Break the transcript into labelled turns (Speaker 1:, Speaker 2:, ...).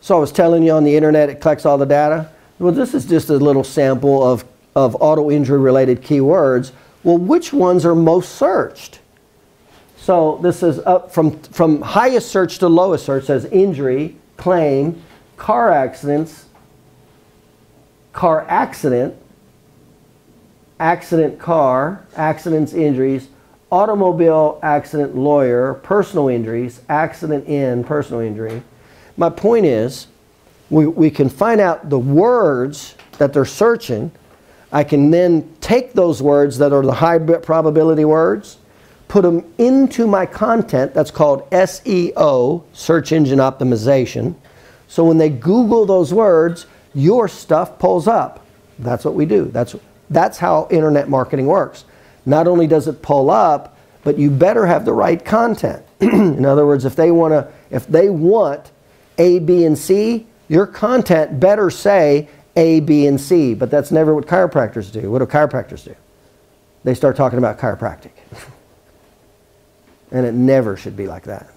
Speaker 1: So I was telling you on the internet it collects all the data. Well, this is just a little sample of, of auto injury related keywords. Well, which ones are most searched? So this is up from, from highest search to lowest search says injury, claim, car accidents, car accident, accident car, accidents, injuries, automobile accident lawyer, personal injuries, accident in, personal injury. My point is, we, we can find out the words that they're searching. I can then take those words that are the high probability words, put them into my content that's called SEO, search engine optimization. So when they Google those words, your stuff pulls up. That's what we do. That's, that's how internet marketing works. Not only does it pull up, but you better have the right content. In other words, if they want to, if they want A, B, and C, your content better say A, B, and C. But that's never what chiropractors do. What do chiropractors do? They start talking about chiropractic. and it never should be like that.